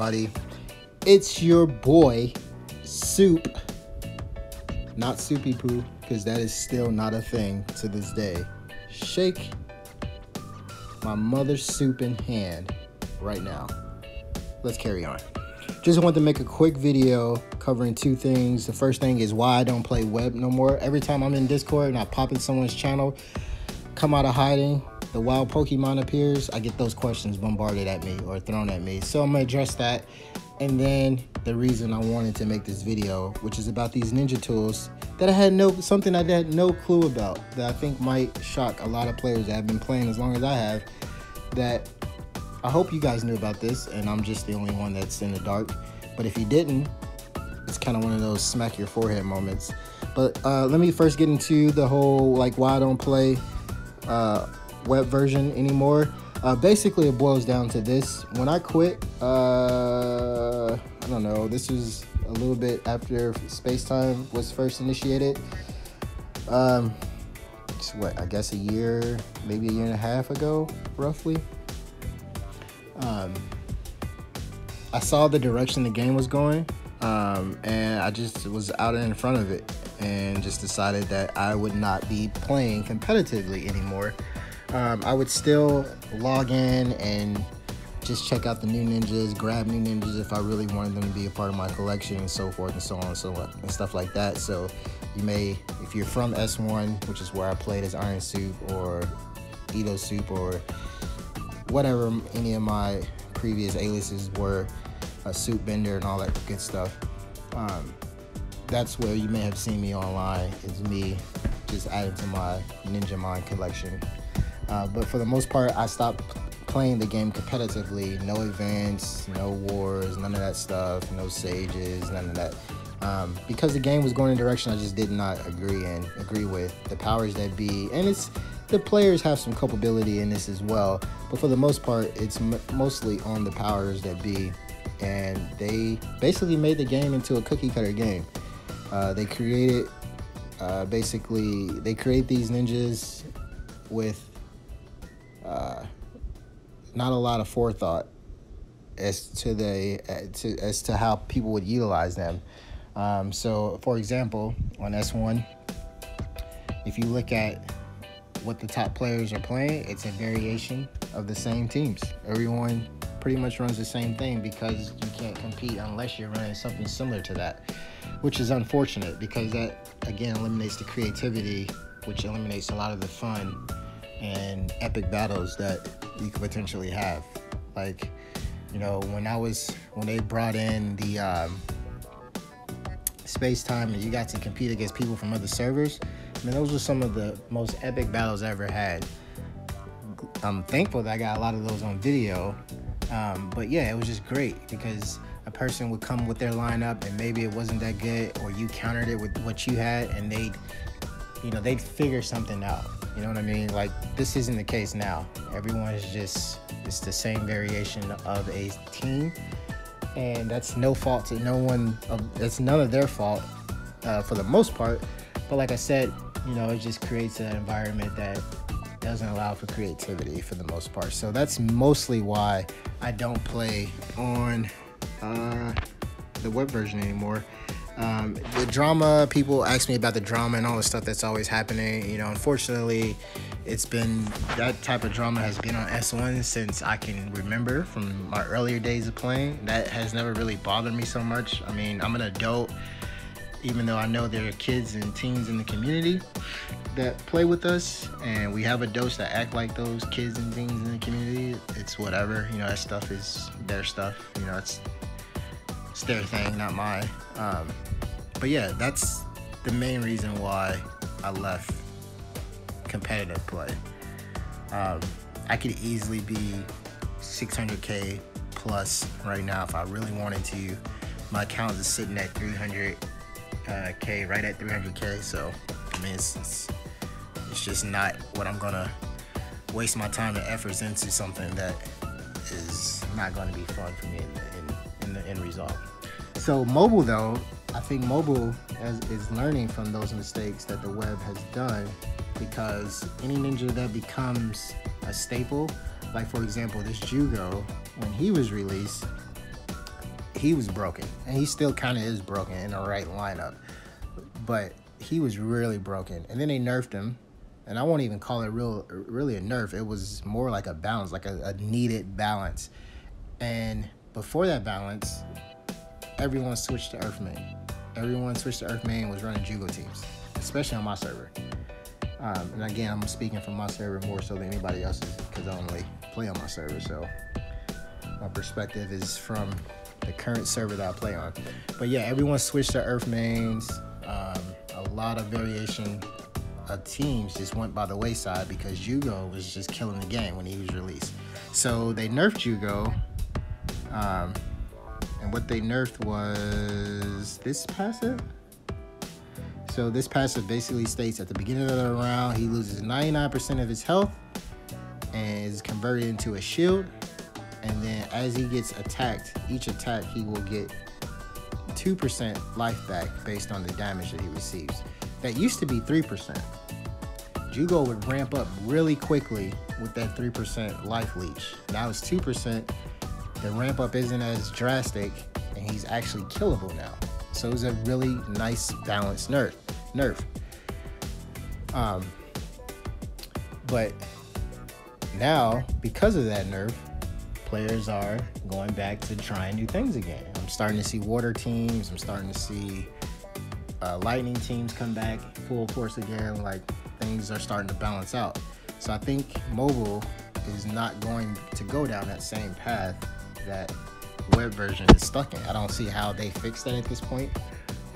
everybody? It's your boy, Soup. Not Soupy Poo, because that is still not a thing to this day. Shake my mother's soup in hand right now. Let's carry on. Just wanted to make a quick video covering two things. The first thing is why I don't play web no more. Every time I'm in Discord and I pop in someone's channel, come out of hiding, the wild Pokemon appears, I get those questions bombarded at me or thrown at me. So I'm gonna address that. And then the reason I wanted to make this video, which is about these ninja tools that I had no, something I had no clue about that I think might shock a lot of players that have been playing as long as I have that I hope you guys knew about this and I'm just the only one that's in the dark. But if you didn't, it's kind of one of those smack your forehead moments. But uh, let me first get into the whole like why I don't play uh, web version anymore. Uh, basically, it boils down to this. When I quit, uh, I don't know, this was a little bit after Space Time was first initiated. Um, it's what, I guess a year, maybe a year and a half ago, roughly. Um, I saw the direction the game was going, um, and I just was out in front of it and just decided that I would not be playing competitively anymore. Um, I would still log in and just check out the new ninjas, grab new ninjas if I really wanted them to be a part of my collection and so forth and so on and so on and stuff like that. So you may, if you're from S1, which is where I played as Iron Soup or Edo Soup or whatever any of my previous aliases were, a soup bender and all that good stuff. Um, that's where you may have seen me online. Is me just adding to my Ninja Mind collection. Uh, but for the most part, I stopped playing the game competitively. No events, no wars, none of that stuff. No sages, none of that. Um, because the game was going in a direction I just did not agree and agree with the powers that be, and it's the players have some culpability in this as well. But for the most part, it's mostly on the powers that be, and they basically made the game into a cookie cutter game. Uh, they created uh, basically they create these ninjas with uh, not a lot of forethought as to the uh, to, as to how people would utilize them. Um, so, for example, on S1, if you look at what the top players are playing, it's a variation of the same teams. Everyone pretty much runs the same thing because you can't compete unless you're running something similar to that, which is unfortunate because that again eliminates the creativity, which eliminates a lot of the fun and epic battles that you could potentially have. Like, you know, when I was when they brought in the um, space time and you got to compete against people from other servers, I mean, those were some of the most epic battles I ever had. I'm thankful that I got a lot of those on video. Um, but yeah, it was just great because a person would come with their lineup and maybe it wasn't that good, or you countered it with what you had, and they'd, you know, they'd figure something out. You know what I mean? Like this isn't the case now. Everyone is just it's the same variation of a team, and that's no fault to no one. It's none of their fault uh, for the most part. But like I said, you know, it just creates an environment that doesn't allow for creativity for the most part. So that's mostly why I don't play on uh, the web version anymore. Um, the drama, people ask me about the drama and all the stuff that's always happening. You know, unfortunately, it's been that type of drama has been on S1 since I can remember from my earlier days of playing. That has never really bothered me so much. I mean, I'm an adult even though I know there are kids and teens in the community that play with us, and we have adults that act like those kids and teens in the community. It's whatever, you know. That stuff is their stuff. You know, it's it's their thing, not mine. Um, but yeah, that's the main reason why I left competitive play. Um, I could easily be 600k plus right now if I really wanted to. My account is sitting at 300 uh, right at 300K. So, I mean, it's, it's, it's just not what I'm gonna waste my time and efforts into something that is not to be fun for me in the, in, in the end result. So mobile though, I think mobile has, is learning from those mistakes that the web has done because any ninja that becomes a staple, like for example this Jugo, when he was released, he was broken, and he still kind of is broken in the right lineup. But he was really broken, and then they nerfed him, and I won't even call it real, really a nerf. It was more like a balance, like a, a needed balance. And before that balance, everyone switched to Earth main. Everyone switched to Earth main was running Jugo teams, especially on my server. Um, and again, I'm speaking from my server more so than anybody else's because I only play on my server. So my perspective is from the current server that I play on. But yeah, everyone switched to Earth mains. Um, a lot of variation of teams just went by the wayside because Jugo was just killing the game when he was released. So they nerfed Jugo. Um, and what they nerfed was this passive. So this passive basically states at the beginning of the round, he loses 99% of his health and is converted into a shield. And then as he gets attacked, each attack he will get 2% life back based on the damage that he receives. That used to be 3%. Jugo would ramp up really quickly with that 3% life leech. Now it's 2%. The ramp up isn't as drastic and he's actually killable now. So it's a really nice balanced nerf. Nerf. Um, but now, because of that nerf, players are going back to trying new things again. I'm starting to see water teams. I'm starting to see uh, lightning teams come back full force again. Like things are starting to balance out. So I think mobile is not going to go down that same path that web version is stuck in. I don't see how they fix that at this point,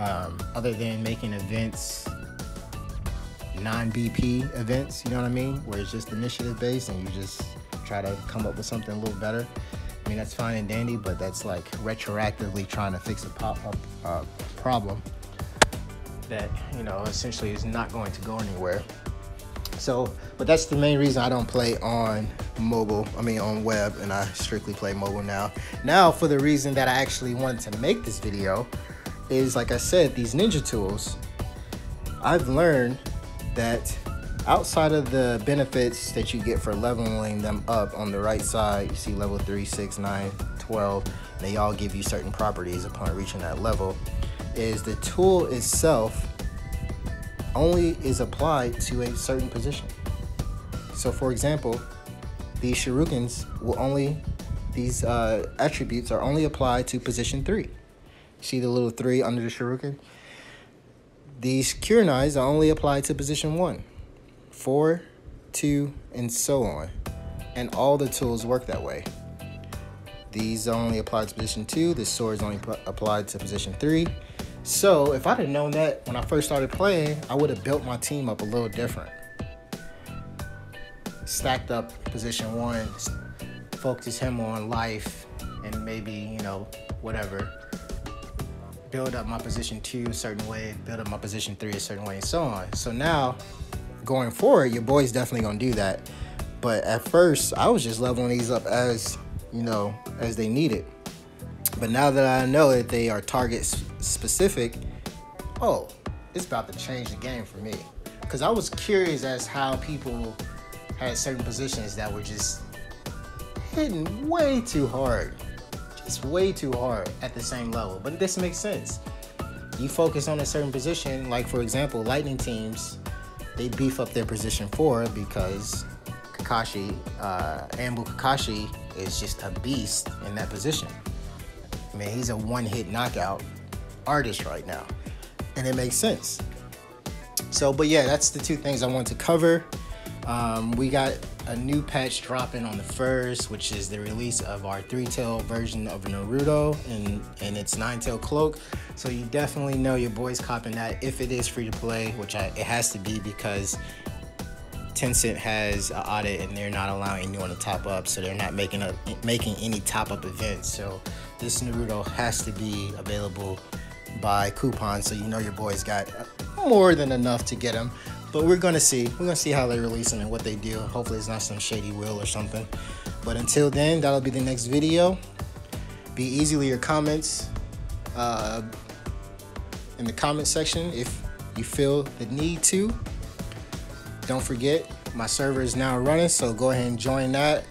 um, other than making events non-BP events. You know what I mean? Where it's just initiative based and you just try to come up with something a little better. I mean that's fine and dandy, but that's like retroactively trying to fix a pop up uh, problem that you know essentially is not going to go anywhere. So, but that's the main reason I don't play on mobile, I mean on web, and I strictly play mobile now. Now, for the reason that I actually wanted to make this video is, like I said, these ninja tools, I've learned that outside of the benefits that you get for leveling them up on the right side, you see level 3, 6, 9, 12, they all give you certain properties upon reaching that level, is the tool itself only is applied to a certain position. So for example, these shurikens will only, these uh, attributes are only applied to position three. See the little three under the shuriken? These kunais are only applied to position one, four, two, and so on. And all the tools work that way. These only apply to position two. This sword is only applied to position three. So if I'd have known that when I first started playing, I would have built my team up a little different. Stacked up position one, focus him on life, and maybe, you know, whatever. Build up my position two a certain way, build up my position three a certain way, and so on. So now, going forward, your boy's definitely gonna do that. But at first, I was just leveling these up as, you know, as they needed. But now that I know that they are target specific, oh, it's about to change the game for me. Because I was curious as how people had certain positions that were just hitting way too hard. Just way too hard at the same level. But this makes sense. You focus on a certain position, like for example, lightning teams, they beef up their position four because Kakashi, uh, Anbu Kakashi is just a beast in that position. I mean, he's a one hit knockout artist right now. And it makes sense. So, but yeah, that's the two things I want to cover. Um, we got a new patch dropping on the first, which is the release of our three-tail version of Naruto and, and its nine-tail cloak. So you definitely know your boy's copping that if it is free to play, which I, it has to be because Tencent has an audit and they're not allowing anyone to top up, so they're not making a making any top up events. So this Naruto has to be available by coupon, so you know your boys got more than enough to get them. But we're gonna see. We're gonna see how they release them and what they do. Hopefully, it's not some shady will or something. But until then, that'll be the next video. Be easy with your comments uh, in the comment section if you feel the need to. Don't forget, my server is now running, so go ahead and join that.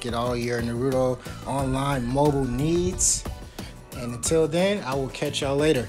Get all your Naruto online mobile needs. And until then, I will catch y'all later.